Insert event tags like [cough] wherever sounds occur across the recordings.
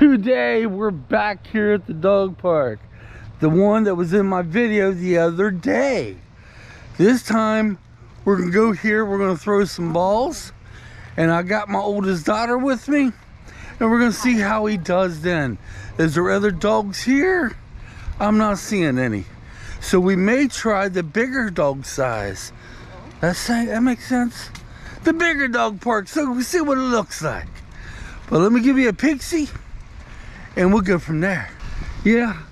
Today we're back here at the dog park. The one that was in my video the other day. This time we're gonna go here, we're gonna throw some balls. And I got my oldest daughter with me. And we're gonna see how he does then. Is there other dogs here? I'm not seeing any. So we may try the bigger dog size. That's that makes sense? The bigger dog park, so we see what it looks like. But let me give you a pixie and we'll go from there. Yeah,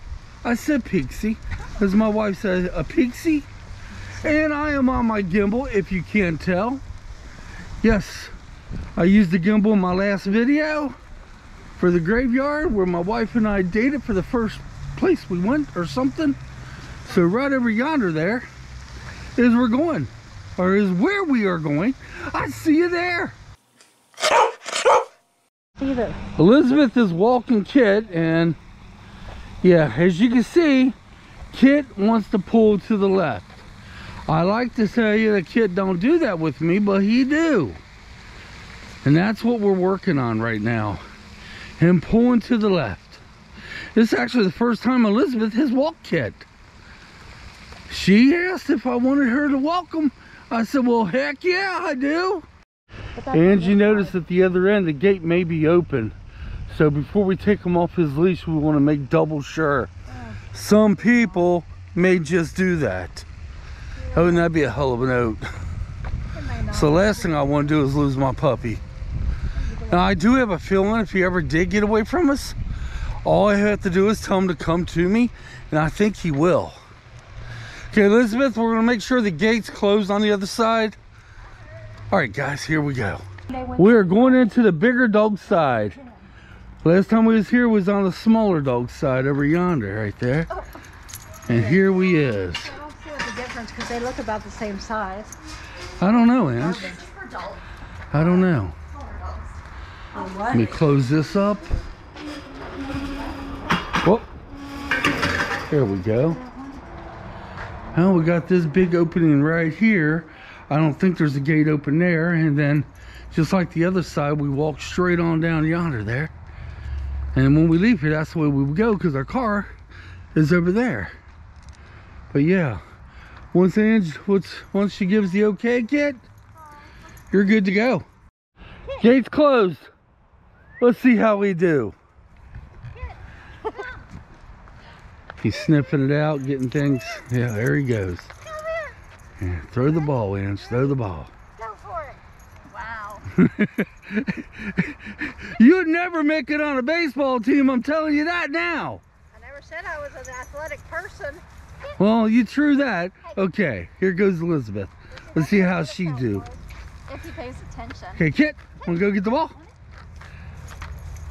I said pixie, as my wife said, a pixie. And I am on my gimbal, if you can't tell. Yes, I used the gimbal in my last video for the graveyard where my wife and I dated for the first place we went or something. So right over yonder there is we're going, or is where we are going. I see you there. Either. Elizabeth is walking Kit and yeah, as you can see, Kit wants to pull to the left. I like to tell you that Kit don't do that with me, but he do. And that's what we're working on right now. Him pulling to the left. This is actually the first time Elizabeth has walked Kit. She asked if I wanted her to walk him. I said, well, heck yeah, I do. And you notice at the other end, the gate may be open. So before we take him off his leash, we want to make double sure. Some people may just do that. Oh, wouldn't that be a hell of a note? So the last thing I want to do is lose my puppy. Now I do have a feeling if he ever did get away from us, all I have to do is tell him to come to me, and I think he will. Okay, Elizabeth, we're gonna make sure the gate's closed on the other side. All right, guys, here we go. We are going into the bigger dog side. Last time we was here was on the smaller dog side over yonder, right there. And here we is. I don't see the difference because they look about the same size. I don't know, Ange. I don't know. Let me close this up. Whoop. There we go. Now we got this big opening right here. I don't think there's a gate open there. And then just like the other side, we walk straight on down yonder there. And when we leave here, that's the way we go because our car is over there. But yeah, once Ange, once, once she gives the okay, kid, you're good to go. Gate's closed. Let's see how we do. He's sniffing it out, getting things. Yeah, there he goes. Yeah, throw the ball, Ange. Throw the ball. Go for it. Wow. [laughs] You'd never make it on a baseball team, I'm telling you that now. I never said I was an athletic person. Well, you true that. Okay, here goes Elizabeth. Let's see how she do. If he pays attention. Okay, Kit, wanna go get the ball?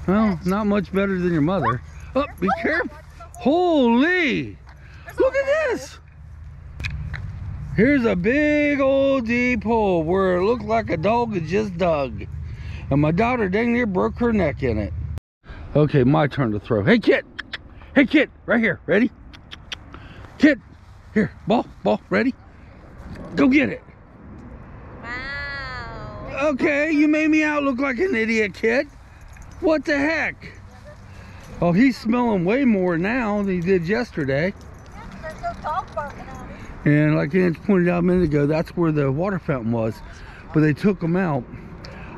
Well, not much better than your mother. Oh, be careful. Holy! Look at this! Here's a big old deep hole where it looked like a dog had just dug. And my daughter dang near broke her neck in it. Okay, my turn to throw. Hey, Kit! Hey, Kit! Right here. Ready? Kit! Here, ball, ball, ready? Go get it. Wow. Okay, you made me out look like an idiot, Kit. What the heck? Oh, he's smelling way more now than he did yesterday. There's no dog barking. And like Ange pointed out a minute ago, that's where the water fountain was. But they took them out.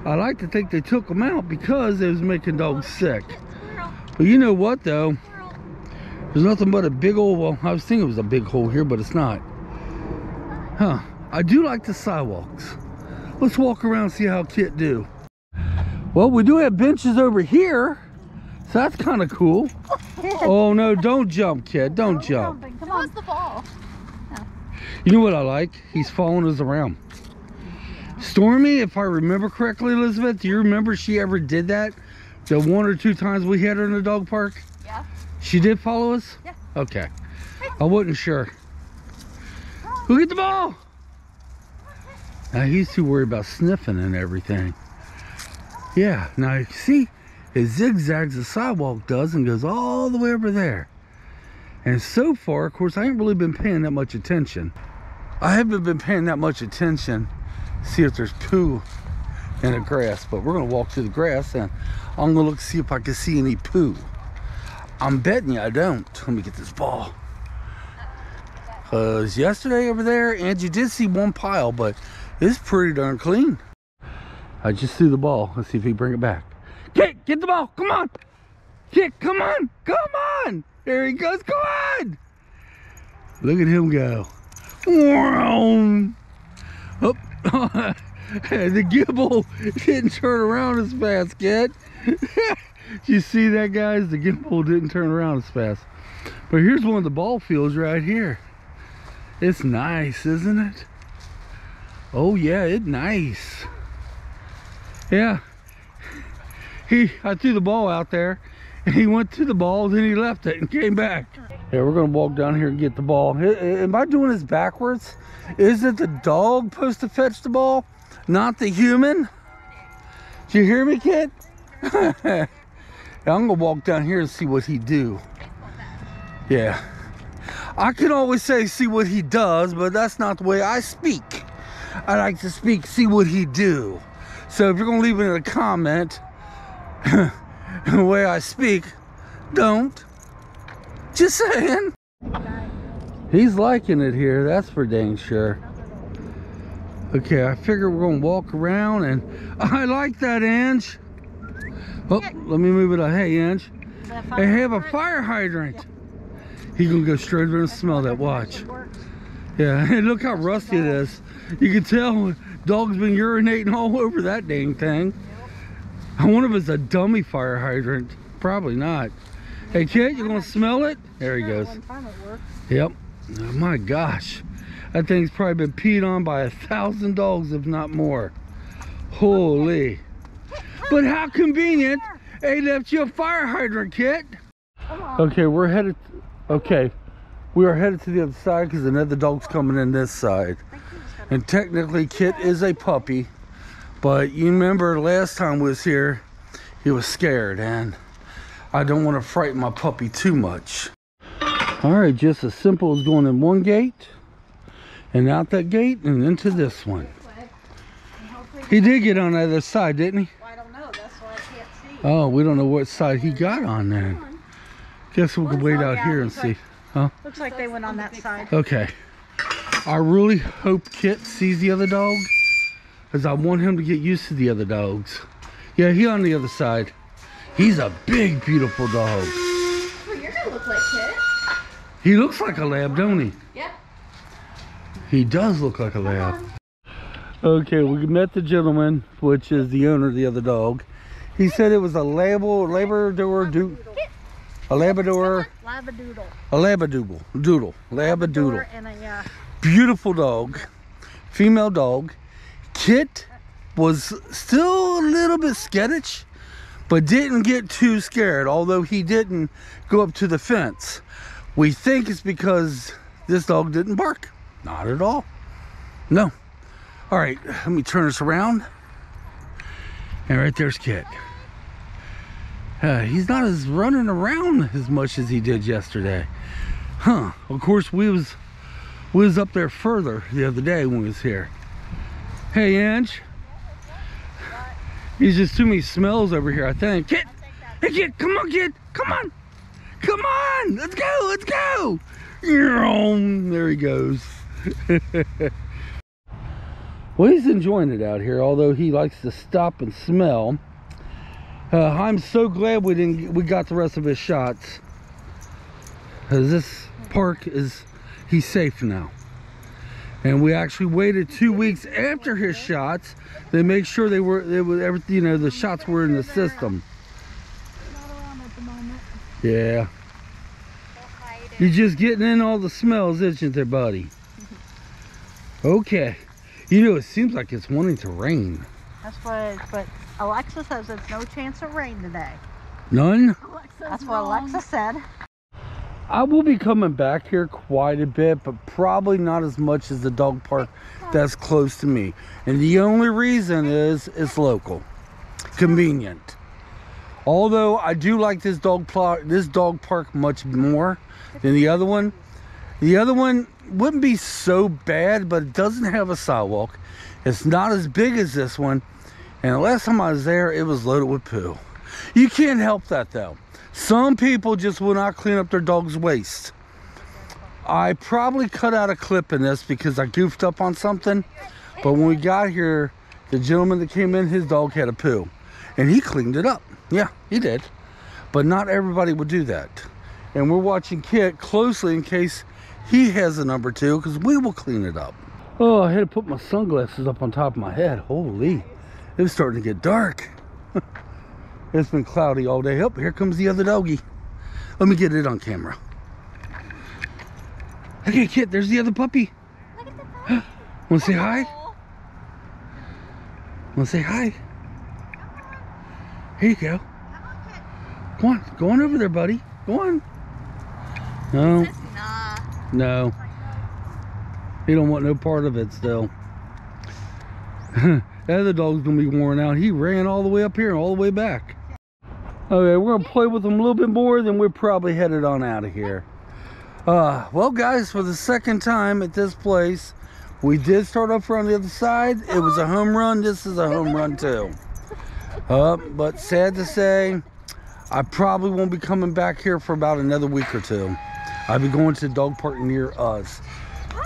I like to think they took them out because it was making dogs sick. But you know what though? There's nothing but a big old, well, I was thinking it was a big hole here, but it's not. Huh. I do like the sidewalks. Let's walk around and see how Kit do. Well, we do have benches over here. So that's kind of cool. [laughs] Oh no, don't jump, kid. Don't jump. Come on. The ball? You know what I like? He's following us around. Stormy, if I remember correctly, Elizabeth, do you remember she ever did that? The one or two times we had her in the dog park? Yeah. She did follow us? Yeah. Okay. I wasn't sure. Look at the ball. Now he's too worried about sniffing and everything. Yeah, now you see, it zigzags the sidewalk does and goes all the way over there. And so far, of course, I ain't really been paying that much attention. I haven't been paying that much attention. See if there's poo in the grass. But we're gonna walk through the grass and I'm gonna look see if I can see any poo. I'm betting you I don't. Let me get this ball. Cause yesterday over there, and you did see one pile, but it's pretty darn clean. I just threw the ball. Let's see if he bring it back. Get, get the ball. Come on. Get, come on. Come on. There he goes. Come on. Look at him go. Oh, [laughs] the gimbal didn't turn around as fast, kid. [laughs] you see that, guys? The gimbal didn't turn around as fast. But here's one of the ball fields right here. It's nice, isn't it? Oh yeah, it's nice. Yeah. [laughs] He, I threw the ball out there and [laughs] he went to the ball, then he left it and came back. Yeah, we're gonna walk down here and get the ball. Am I doing this backwards? Is it the dog supposed to fetch the ball, not the human? Do you hear me, kid? [laughs] I'm gonna walk down here and see what he do. Yeah. I can always say see what he does, but that's not the way I speak. I like to speak, see what he do. So if you're gonna leave it in a comment, [laughs] [laughs] the way I speak, don't. Just saying. He's liking it here, that's for dang sure. Okay, I figure we're gonna walk around and [laughs] I like that, Ange. Oh, let me move it up. Hey, Ange. They have a fire hydrant. He gonna go straight over and smell that. Watch. Yeah, [laughs] and look how rusty it is. You can tell dog's been urinating all over that dang thing. I wonder if it's a dummy fire hydrant. Probably not. Hey kid, you gonna smell it? There he goes. Yep. Oh my gosh. That thing's probably been peed on by a thousand dogs, if not more. Holy. But how convenient. They left you a fire hydrant, kid. Okay, we're headed Okay, we are headed to the other side because another dog's coming in this side. And technically, Kit is a puppy, but you remember last time we was here, he was scared, and I don't want to frighten my puppy too much. All right, just as simple as going in one gate, and out that gate, and into this one. He did get on the other side, didn't he? I don't know. That's why I can't see. Oh, we don't know what side he got on then. Guess we can wait out here and see. Huh? Looks like they went on that side. Okay. I really hope Kit sees the other dog. Because I want him to get used to the other dogs. Yeah, he on the other side. He's a big, beautiful dog. Well, you're gonna look like Kit. He looks like a lab, don't he? Yep. He does look like a lab. Okay, we met the gentleman, which is the owner of the other dog. He said it was a label, Labrador, do, a Labrador, Labradoodle. a Labradoodle, doodle, Labradoodle. And a, uh, Beautiful dog, female dog. Kit was still a little bit skittish, but didn't get too scared, although he didn't go up to the fence. We think it's because this dog didn't bark. Not at all. No. All right, let me turn this around. And right there's Kit. Uh, he's not as running around as much as he did yesterday. Huh. Of course, we was we was up there further the other day when we was here. Hey, Ange. He's just too many smells over here, I think. Kit! Hey, kid! Come on, kid! Come on! Come on! Let's go! Let's go! There he goes. [laughs] well, he's enjoying it out here, although he likes to stop and smell. Uh, I'm so glad we didn't we got the rest of his shots. Cause this park is he's safe now. And we actually waited two weeks after his shots to make sure they were they were everything you know the shots were in the system. Yeah. You're just getting in all the smells, isn't there, buddy? Okay. You know, it seems like it's wanting to rain. that's what, but Alexa says there's no chance of rain today. None? That's what Alexa said. I will be coming back here quite a bit, but probably not as much as the dog park that's close to me. And the only reason is it's local, convenient. Although I do like this dog plot, this dog park much more than the other one. The other one wouldn't be so bad, but it doesn't have a sidewalk. It's not as big as this one, And the last time I was there, it was loaded with poo. You can't help that though. Some people just will not clean up their dog's waste. I probably cut out a clip in this because I goofed up on something. But when we got here, the gentleman that came in, his dog had a poo. And he cleaned it up. Yeah, he did. But not everybody would do that. And we're watching Kit closely in case he has a number two because we will clean it up. Oh, I had to put my sunglasses up on top of my head. Holy, it was starting to get dark. [laughs] it's been cloudy all day. Up oh, here comes the other doggy. Let me get it on camera. Okay, Kit, there's the other puppy. Look at the [gasps] puppy. Want to say hi? Want to say hi? Here you go. Go on, go on over there, buddy. Go on. No, no. He don't want no part of it still. [laughs] the other dog's gonna be worn out. He ran all the way up here and all the way back. Okay, we're gonna play with them a little bit more, then we're probably headed on out of here. Uh, well, guys, for the second time at this place, we did start off on the other side. It was a home run. This is a home run too. Uh, but sad to say, I probably won't be coming back here for about another week or two. I'll be going to the dog park near us.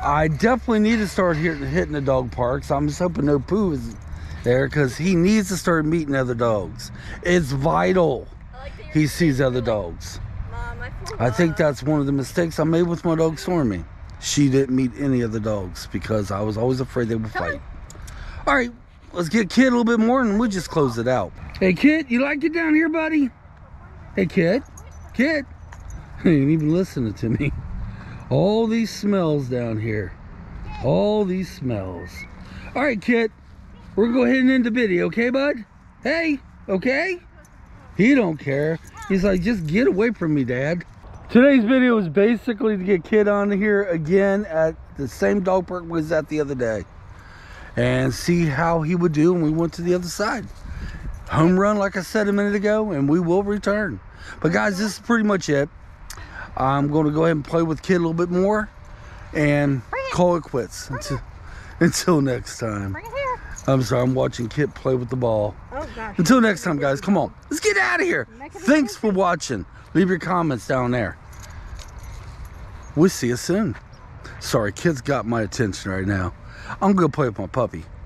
I definitely need to start hitting the dog parks. I'm just hoping no poo is there because he needs to start meeting other dogs. It's vital like he sees other dogs. Mom, I I think that's one of the mistakes I made with my dog Stormy. She didn't meet any of the dogs because I was always afraid they would fight. All right, let's get Kit a little bit more and we'll just close it out. Hey, Kit, you like it down here, buddy? Hey, Kit. Kit. [laughs] He ain't even listening to me. All these smells down here. All these smells. All right, Kit. We're going to go ahead and end the video, okay, bud? Hey, okay? He don't care. He's like, just get away from me, Dad. Today's video is basically to get Kit on here again at the same dog park we was at the other day. And see how he would do when we went to the other side. Home run, like I said a minute ago, and we will return. But guys, this is pretty much it. I'm going to go ahead and play with Kit a little bit more and call it quits until, [laughs] until next time. Bring it here. I'm sorry, I'm watching Kit play with the ball. Oh gosh. Until next time, guys, come on. Let's get out of here. Make it a Thanks for watching. Leave your comments down there. We'll see you soon. Sorry, Kit's got my attention right now. I'm going to play with my puppy.